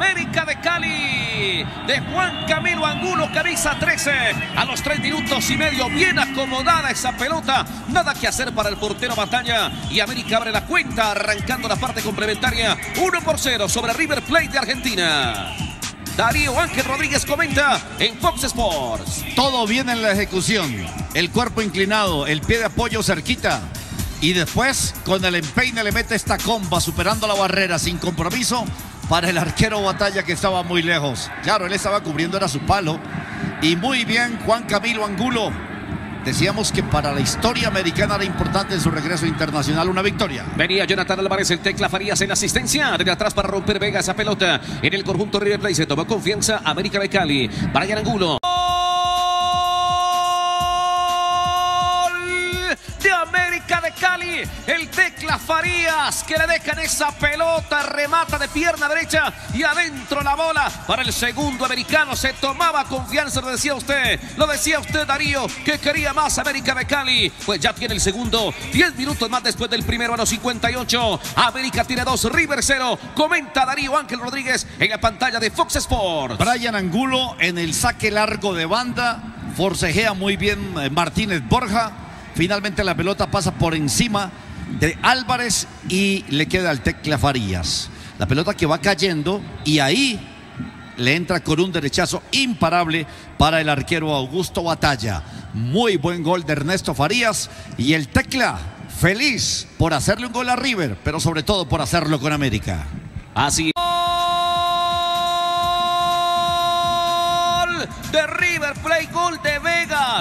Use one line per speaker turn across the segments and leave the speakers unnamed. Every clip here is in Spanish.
América de Cali de Juan Camilo Angulo, camisa 13. A los 3 minutos y medio, bien acomodada esa pelota. Nada que hacer para el portero Batalla. Y América abre la cuenta, arrancando la parte complementaria. 1 por 0 sobre River Plate de Argentina. Darío Ángel Rodríguez comenta en Fox Sports.
Todo bien en la ejecución. El cuerpo inclinado, el pie de apoyo cerquita. Y después, con el empeine, le mete esta comba, superando la barrera sin compromiso para el arquero Batalla que estaba muy lejos. Claro, él estaba cubriendo, era su palo. Y muy bien, Juan Camilo Angulo. Decíamos que para la historia americana era importante en su regreso internacional una victoria.
Venía Jonathan Álvarez, el tecla Farías en asistencia. Desde atrás para romper Vega esa pelota. En el conjunto River Plate se tomó confianza América de Cali. Brian Angulo. El Tecla Farías que le dejan esa pelota, remata de pierna derecha y adentro la bola para el segundo americano. Se tomaba confianza, lo decía usted, lo decía usted Darío, que quería más América de Cali. Pues ya tiene el segundo, 10 minutos más después del primero a los 58. América tiene dos, River cero. Comenta Darío Ángel Rodríguez en la pantalla de Fox Sports.
Brian Angulo en el saque largo de banda. Forcejea muy bien eh, Martínez Borja. Finalmente la pelota pasa por encima de Álvarez y le queda al Tecla Farías. La pelota que va cayendo y ahí le entra con un derechazo imparable para el arquero Augusto Batalla. Muy buen gol de Ernesto Farías y el Tecla feliz por hacerle un gol a River, pero sobre todo por hacerlo con América.
Así de River Play, gol de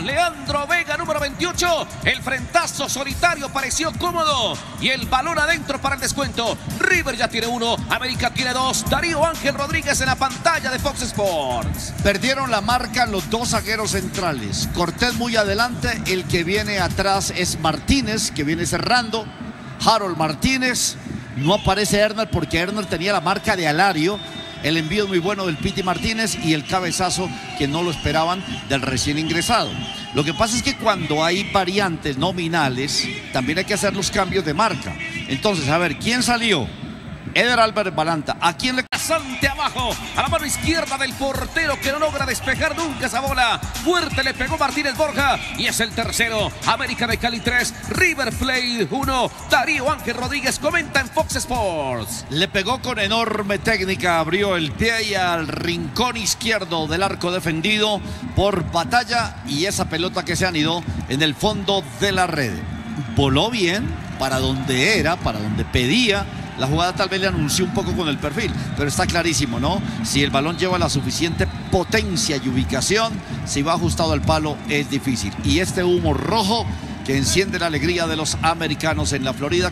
Leandro Vega, número 28. El frentazo solitario pareció cómodo y el balón adentro para el descuento. River ya tiene uno, América tiene dos. Darío Ángel Rodríguez en la pantalla de Fox Sports.
Perdieron la marca los dos zagueros centrales. Cortés muy adelante, el que viene atrás es Martínez, que viene cerrando. Harold Martínez. No aparece Erner porque Erner tenía la marca de Alario el envío muy bueno del Piti Martínez y el cabezazo que no lo esperaban del recién ingresado. Lo que pasa es que cuando hay variantes nominales, también hay que hacer los cambios de marca. Entonces, a ver, ¿quién salió? Eder Álvarez Balanta. ¿A quién le
Sante abajo, a la mano izquierda del portero que no logra despejar nunca esa bola. Fuerte le pegó Martínez Borja y es el tercero. América de Cali 3, River Plate 1. Darío Ángel Rodríguez comenta en Fox Sports.
Le pegó con enorme técnica, abrió el pie y al rincón izquierdo del arco defendido por batalla y esa pelota que se anidó en el fondo de la red. Voló bien para donde era, para donde pedía la jugada tal vez le anunció un poco con el perfil, pero está clarísimo, ¿no? Si el balón lleva la suficiente potencia y ubicación, si va ajustado al palo es difícil. Y este humo rojo que enciende la alegría de los americanos en la Florida.